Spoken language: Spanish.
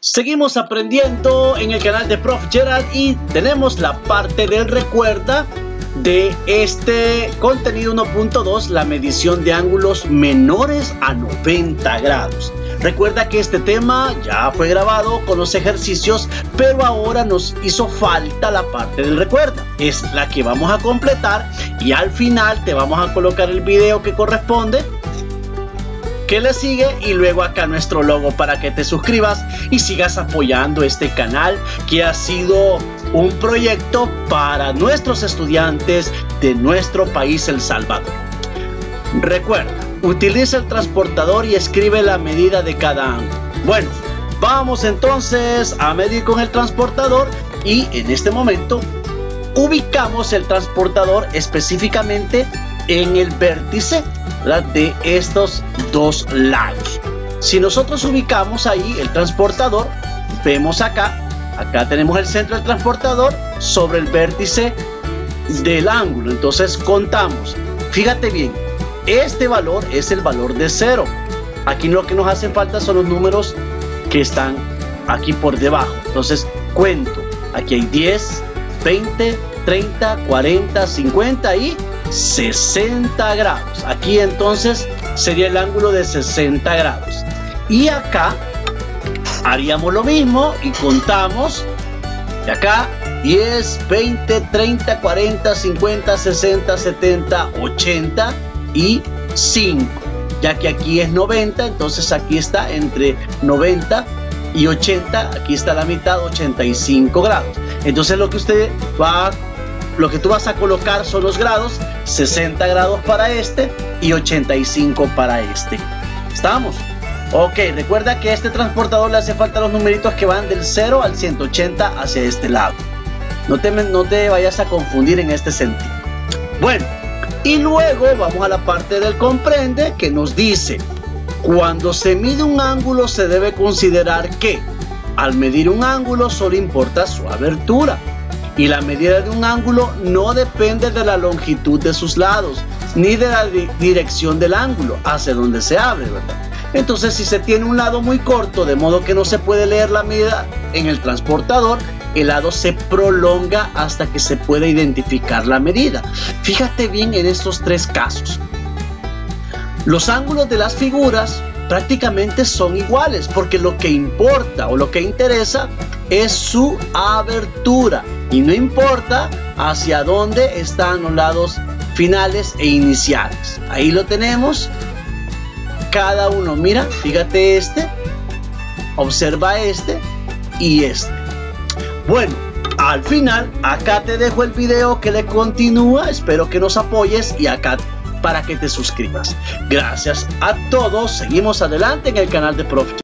Seguimos aprendiendo en el canal de Prof. Gerald y tenemos la parte del recuerda de este contenido 1.2, la medición de ángulos menores a 90 grados. Recuerda que este tema ya fue grabado con los ejercicios, pero ahora nos hizo falta la parte del recuerda. Es la que vamos a completar y al final te vamos a colocar el video que corresponde que le sigue y luego acá nuestro logo para que te suscribas y sigas apoyando este canal que ha sido un proyecto para nuestros estudiantes de nuestro país El Salvador. Recuerda, utiliza el transportador y escribe la medida de cada ángulo. Bueno, vamos entonces a medir con el transportador y en este momento ubicamos el transportador específicamente en el vértice de estos dos lados. Si nosotros ubicamos ahí el transportador, vemos acá, acá tenemos el centro del transportador sobre el vértice del ángulo. Entonces contamos. Fíjate bien, este valor es el valor de cero. Aquí lo que nos hacen falta son los números que están aquí por debajo. Entonces cuento. Aquí hay 10, 20, 30, 40, 50 y 60 grados. Aquí entonces sería el ángulo de 60 grados. Y acá haríamos lo mismo y contamos. Y acá 10, 20, 30, 40, 50, 60, 70, 80 y 5. Ya que aquí es 90, entonces aquí está entre 90 y 80. Aquí está la mitad, 85 grados. Entonces lo que usted va a lo que tú vas a colocar son los grados, 60 grados para este y 85 para este. ¿Estamos? Ok, recuerda que a este transportador le hace falta los numeritos que van del 0 al 180 hacia este lado. No te, no te vayas a confundir en este sentido. Bueno, y luego vamos a la parte del comprende que nos dice, cuando se mide un ángulo se debe considerar que al medir un ángulo solo importa su abertura y la medida de un ángulo no depende de la longitud de sus lados, ni de la dirección del ángulo hacia donde se abre, ¿verdad? Entonces, si se tiene un lado muy corto, de modo que no se puede leer la medida en el transportador, el lado se prolonga hasta que se pueda identificar la medida. Fíjate bien en estos tres casos. Los ángulos de las figuras prácticamente son iguales porque lo que importa o lo que interesa es su abertura y no importa hacia dónde están los lados finales e iniciales. Ahí lo tenemos. Cada uno, mira, fíjate este, observa este y este. Bueno, al final, acá te dejo el video que le continúa. Espero que nos apoyes y acá para que te suscribas. Gracias a todos. Seguimos adelante en el canal de Prof.